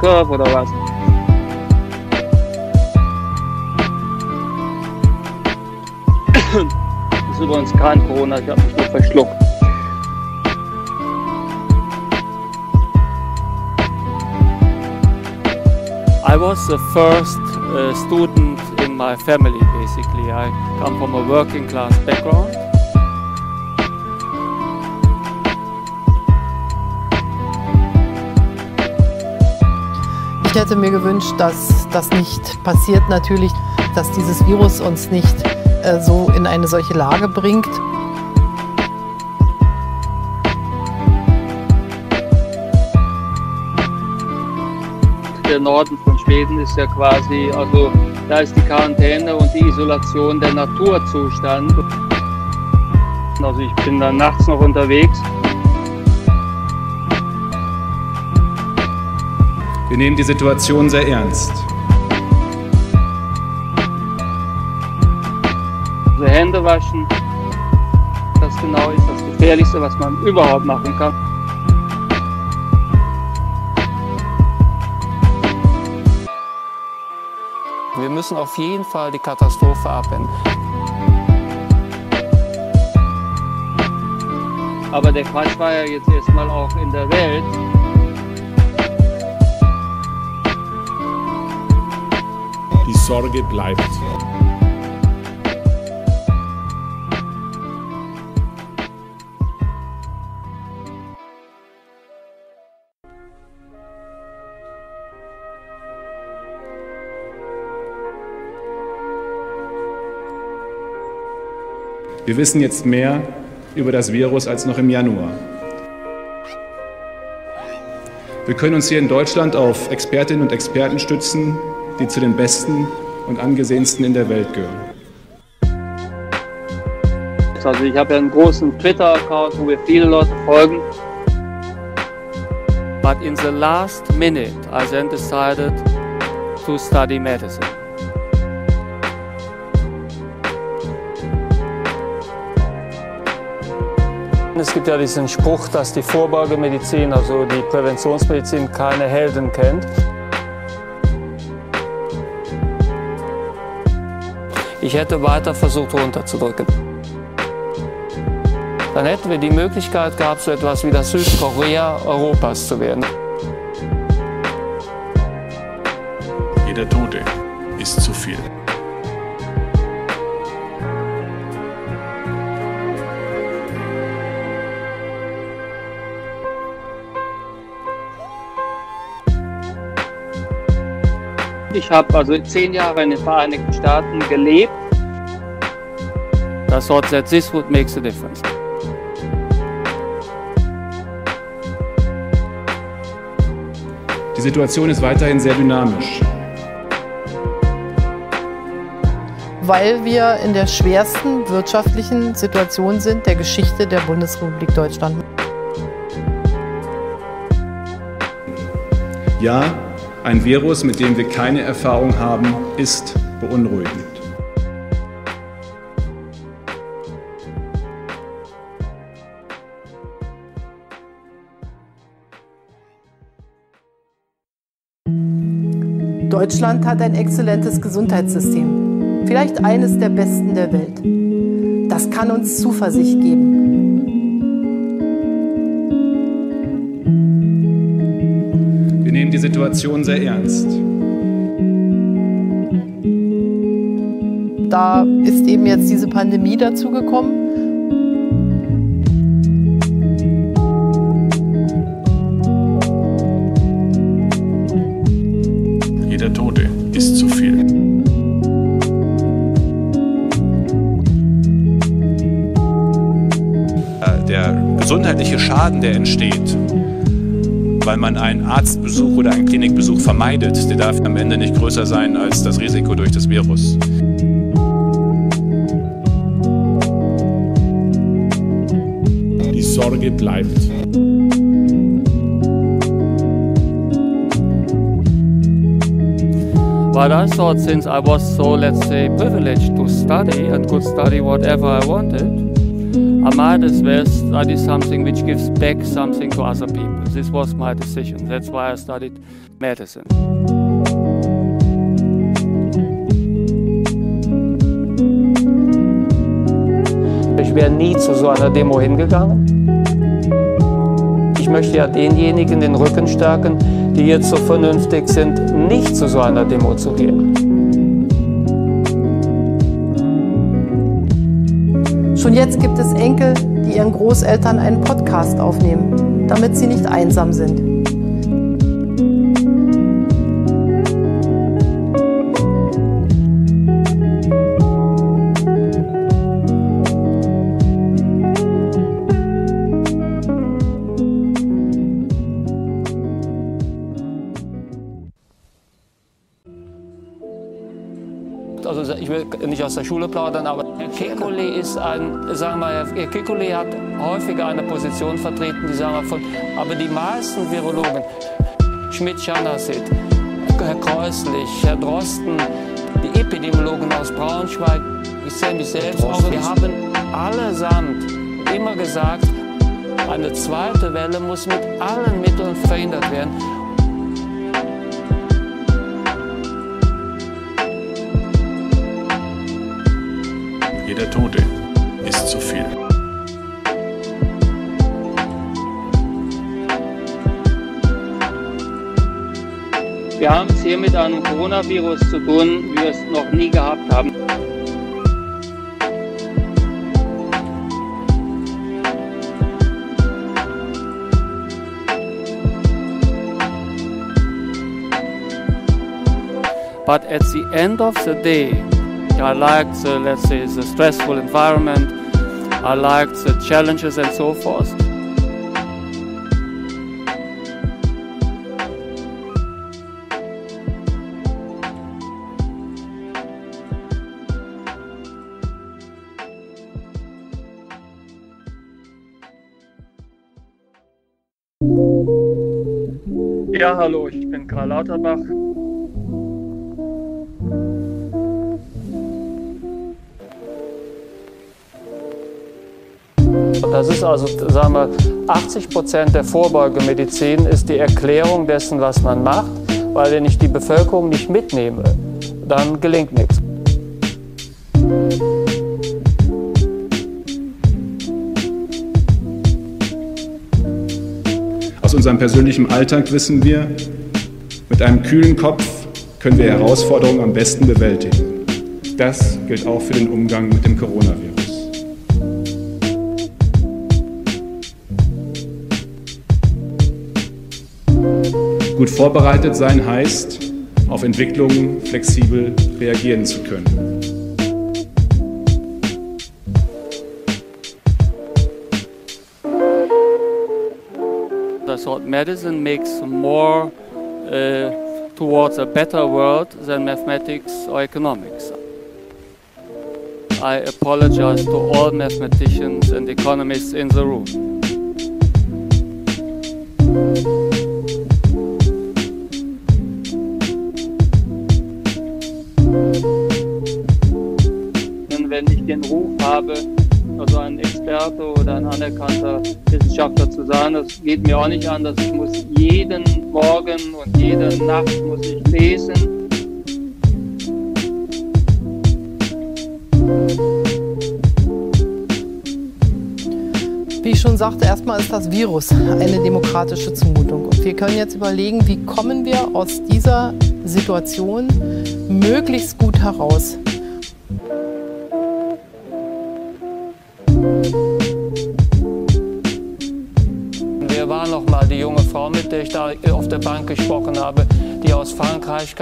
Curve? Das ist übrigens kein Corona, ich habe mich nur verschluckt. I was the first uh, student in my family basically. I come from a working class background. Ich hätte mir gewünscht, dass das nicht passiert natürlich, dass dieses Virus uns nicht äh, so in eine solche Lage bringt. Der Norden von Schweden ist ja quasi, also da ist die Quarantäne und die Isolation der Naturzustand. Also ich bin dann nachts noch unterwegs. Wir nehmen die Situation sehr ernst. Also Hände waschen, das genau ist das Gefährlichste, was man überhaupt machen kann. Wir müssen auf jeden Fall die Katastrophe abwenden. Aber der Quatsch war ja jetzt erstmal auch in der Welt. Sorge bleibt. Wir wissen jetzt mehr über das Virus als noch im Januar. Wir können uns hier in Deutschland auf Expertinnen und Experten stützen, die zu den besten und angesehensten in der Welt gehören. Also ich habe ja einen großen Twitter-Account, wo wir viele Leute folgen. But in the last minute, I then decided to study medicine. Es gibt ja diesen Spruch, dass die Vorbeugemedizin, also die Präventionsmedizin, keine Helden kennt. Ich hätte weiter versucht runterzudrücken. Dann hätten wir die Möglichkeit gehabt, so etwas wie das Südkorea Europas zu werden. Jeder Tote ist zu viel. Ich habe also zehn Jahre in den Vereinigten Staaten gelebt. I thought that this would make a difference. Die Situation ist weiterhin sehr dynamisch. Weil wir in der schwersten wirtschaftlichen Situation sind der Geschichte der Bundesrepublik Deutschland. Ja, ein Virus, mit dem wir keine Erfahrung haben, ist beunruhigend. Deutschland hat ein exzellentes Gesundheitssystem, vielleicht eines der besten der Welt. Das kann uns Zuversicht geben. Die Situation sehr ernst. Da ist eben jetzt diese Pandemie dazugekommen. Jeder Tote ist zu viel. Der gesundheitliche Schaden, der entsteht, weil man einen Arztbesuch oder einen Klinikbesuch vermeidet, der darf am Ende nicht größer sein als das Risiko durch das Virus. Die Sorge bleibt. But I thought since I was so, let's say, privileged to study and could study whatever I wanted, As well study something which gives back something to other people. This was my decision. That's why I studied medicine. Ich wäre nie zu so einer Demo hingegangen. Ich möchte ja denjenigen den Rücken stärken, die jetzt so vernünftig sind, nicht zu so einer Demo zu gehen. Schon jetzt gibt es Enkel, die ihren Großeltern einen Podcast aufnehmen, damit sie nicht einsam sind. also ich will nicht aus der Schule plaudern, aber Kekulé ist ein, sagen wir, Herr Kekulé hat häufiger eine Position vertreten, die sagen wir von, aber die meisten Virologen, Schmidt-Schanasit, Herr Kreuslich, Herr Drosten, die Epidemiologen aus Braunschweig, ich sehe mich selbst auch, wir haben allesamt immer gesagt, eine zweite Welle muss mit allen Mitteln verhindert werden. Jeder Tote ist zu viel. Wir haben es hier mit einem Coronavirus zu tun, wie wir es noch nie gehabt haben. But at the end of the day, I liked, the, let's say, the stressful environment. I liked the challenges and so forth. Ja, hallo, ich bin Karl Lauterbach. Das ist also, sagen wir, 80 Prozent der Vorbeugemedizin ist die Erklärung dessen, was man macht, weil wenn ich die Bevölkerung nicht mitnehme, dann gelingt nichts. Aus unserem persönlichen Alltag wissen wir, mit einem kühlen Kopf können wir Herausforderungen am besten bewältigen. Das gilt auch für den Umgang mit dem Coronavirus. Gut vorbereitet sein heißt, auf Entwicklungen flexibel reagieren zu können. Thought medicine makes more uh, towards a better world than mathematics or economics. I apologize to all mathematicians and economists in the room. Anerkannter Wissenschaftler zu sein, das geht mir auch nicht an, dass ich muss jeden Morgen und jede Nacht muss ich lesen. Wie ich schon sagte, erstmal ist das Virus eine demokratische Zumutung. Und wir können jetzt überlegen, wie kommen wir aus dieser Situation möglichst gut heraus. Da auf der Bank gesprochen habe, die aus Frankreich?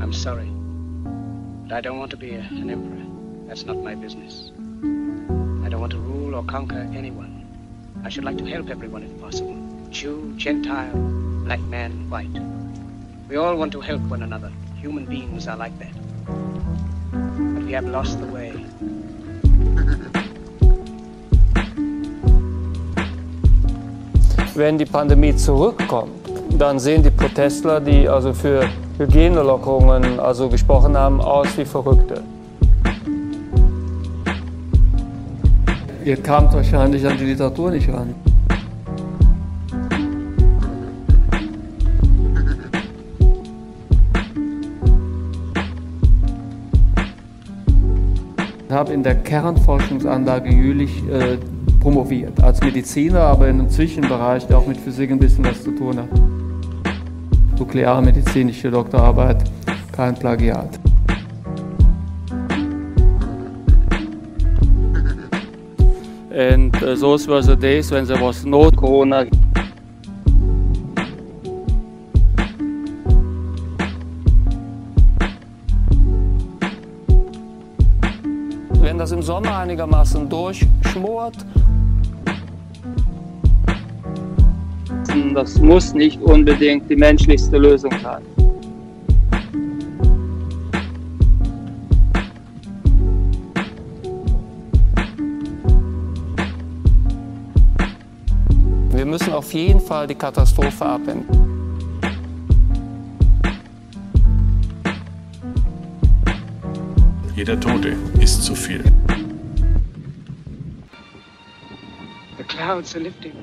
I'm sorry, but I don't want to be an emperor. That's not my business. Or conquer anyone. I should like to help everyone if possible Jew, Gentile, black man, white. We all want to help one another. Human beings are like that. We have lost the way. Wenn die Pandemie zurückkommt, dann sehen die Protestler, die also für Hygienelockerungen also gesprochen haben, aus wie Verrückte. Ihr kamt wahrscheinlich an die Literatur nicht ran. Ich habe in der Kernforschungsanlage Jülich äh, promoviert, als Mediziner, aber in einem Zwischenbereich, der auch mit Physik ein bisschen was zu tun hat. Nuklearmedizinische Doktorarbeit, kein Plagiat. And uh, those were the days when there was no corona. Wenn das im Sommer einigermaßen durchschmort, Das muss nicht unbedingt die menschlichste Lösung sein. Wir müssen auf jeden Fall die Katastrophe abwenden. Jeder Tote ist zu viel. The clouds are lifting.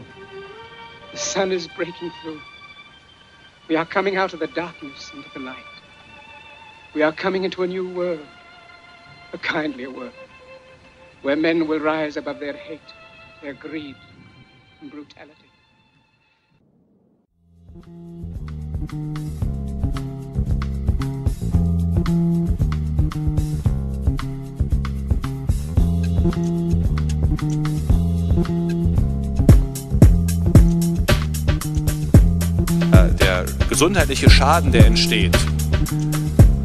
The sun is breaking through. We are coming out of the darkness into the light. We are coming into a new world, a kindlier world, where men will rise above their hate, their greed, and brutality. Der gesundheitliche Schaden, der entsteht,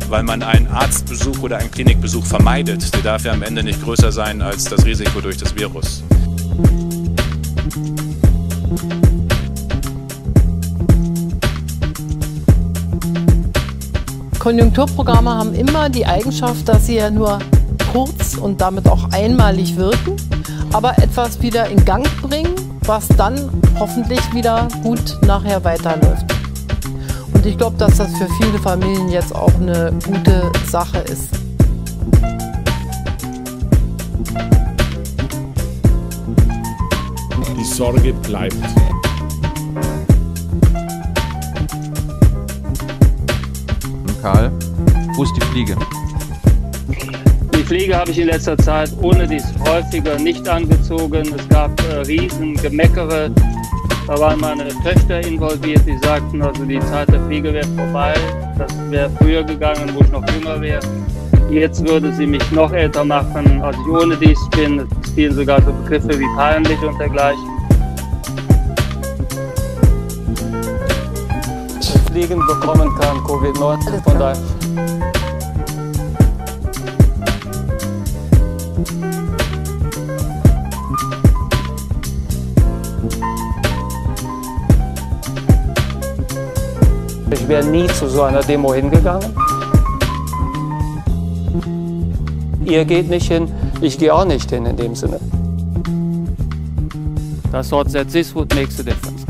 weil man einen Arztbesuch oder einen Klinikbesuch vermeidet, der darf ja am Ende nicht größer sein als das Risiko durch das Virus. Konjunkturprogramme haben immer die Eigenschaft, dass sie ja nur kurz und damit auch einmalig wirken, aber etwas wieder in Gang bringen, was dann hoffentlich wieder gut nachher weiterläuft. Und ich glaube, dass das für viele Familien jetzt auch eine gute Sache ist. Die Sorge bleibt. Karl, wo ist die Fliege? Die Fliege habe ich in letzter Zeit ohne dies häufiger nicht angezogen. Es gab äh, riesen Gemeckere. Da waren meine Töchter involviert, die sagten, also die Zeit der Fliege wäre vorbei. Das wäre früher gegangen, wo ich noch jünger wäre. Jetzt würde sie mich noch älter machen, als ich ohne dies bin. Fielen sogar so Begriffe wie peinlich und dergleichen. Fliegen bekommen kann, Covid-19. Von daher. Ich wäre nie zu so einer Demo hingegangen. Ihr geht nicht hin, ich gehe auch nicht hin in dem Sinne. That's what that this would make the difference.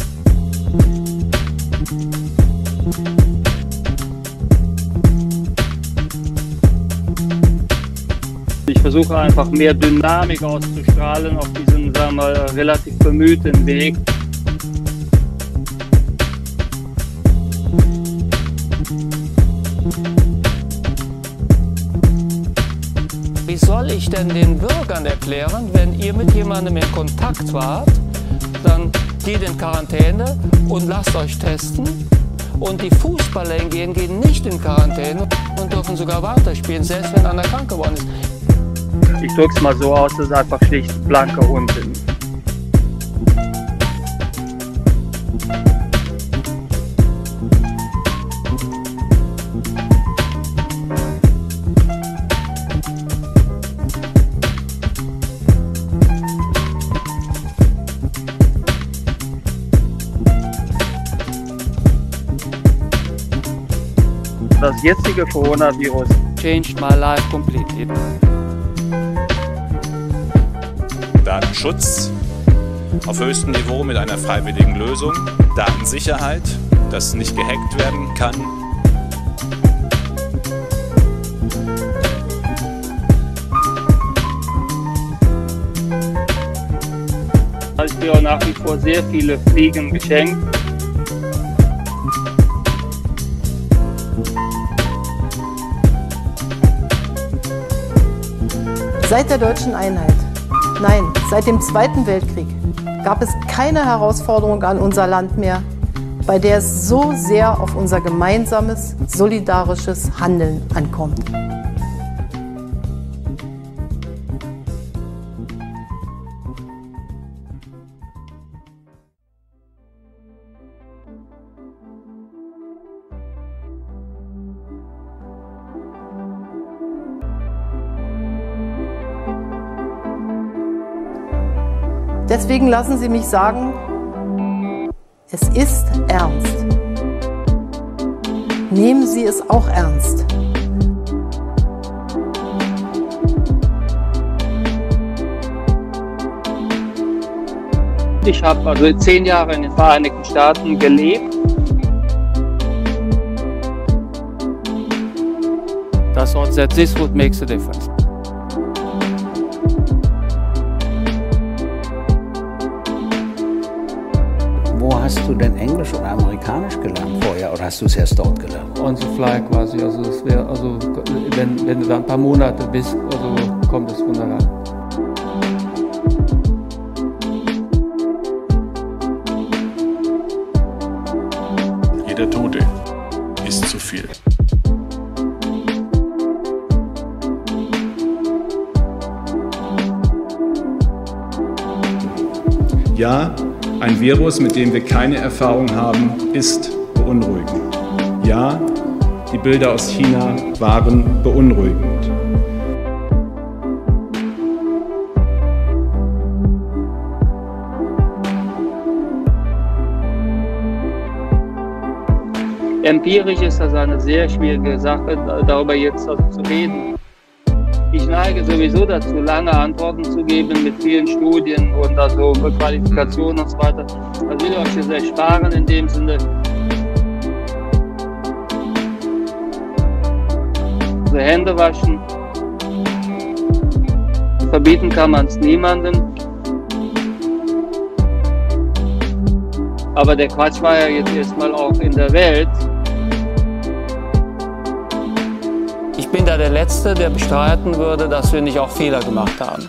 Ich versuche einfach mehr Dynamik auszustrahlen auf diesem, sagen wir mal, relativ bemühten Weg. Denn den Bürgern erklären, wenn ihr mit jemandem in Kontakt wart, dann geht in Quarantäne und lasst euch testen. Und die Fußballer hingehen, gehen nicht in Quarantäne und dürfen sogar weiterspielen, selbst wenn einer krank geworden ist. Ich drücke es mal so aus, das ist einfach schlicht blanker Unsinn. Das jetzige Coronavirus changed my life completely. Datenschutz auf höchstem Niveau mit einer freiwilligen Lösung, Datensicherheit, das nicht gehackt werden kann. Ich mir auch nach wie vor sehr viele Fliegen geschenkt. Seit der deutschen Einheit, nein, seit dem Zweiten Weltkrieg, gab es keine Herausforderung an unser Land mehr, bei der es so sehr auf unser gemeinsames, solidarisches Handeln ankommt. Deswegen lassen Sie mich sagen, es ist ernst. Nehmen Sie es auch ernst. Ich habe also zehn Jahre in den Vereinigten Staaten gelebt. That's what that this would makes a difference. Wo hast du denn Englisch oder Amerikanisch gelernt vorher oder hast du es erst dort gelernt? On the fly quasi. Also es wäre, also wenn, wenn du da ein paar Monate bist, also kommt es wunderbar. Jeder Tote ist zu viel. Ja, ein Virus, mit dem wir keine Erfahrung haben, ist beunruhigend. Ja, die Bilder aus China waren beunruhigend. Empirisch ist das eine sehr schwierige Sache, darüber jetzt zu reden. Ich neige sowieso dazu, lange Antworten zu geben mit vielen Studien und also Qualifikationen und so weiter. Das will euch jetzt ersparen in dem Sinne. Also Hände waschen. Verbieten kann man es niemandem. Aber der Quatsch war ja jetzt erstmal auch in der Welt. Da der Letzte, der bestreiten würde, dass wir nicht auch Fehler gemacht haben.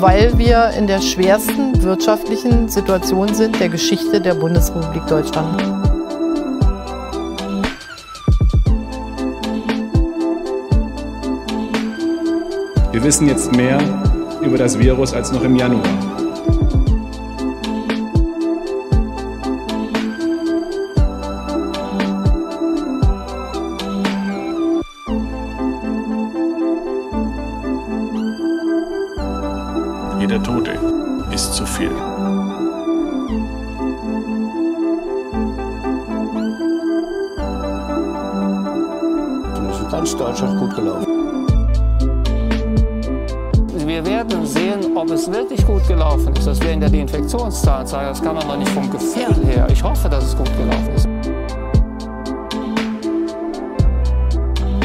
Weil wir in der schwersten wirtschaftlichen Situation sind der Geschichte der Bundesrepublik Deutschland. Wir wissen jetzt mehr über das Virus als noch im Januar. Zeigen. Das kann man doch nicht vom Gefühl her. Ich hoffe, dass es gut gelaufen ist.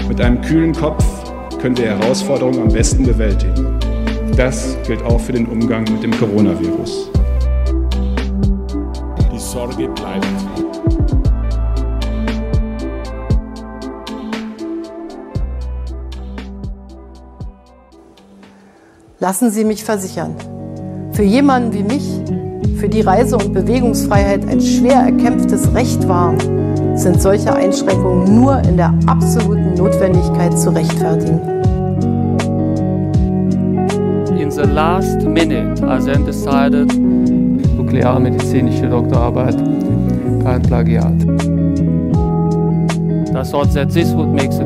Mit einem kühlen Kopf können wir Herausforderungen am besten bewältigen. Das gilt auch für den Umgang mit dem Coronavirus. Die Sorge bleibt. Lassen Sie mich versichern, für jemanden wie mich, für die Reise- und Bewegungsfreiheit ein schwer erkämpftes Recht waren, sind solche Einschränkungen nur in der absoluten Notwendigkeit zu rechtfertigen. In the last minute, I then decided, nuklearmedizinische Doktorarbeit, kein Plagiat. I thought that this would make the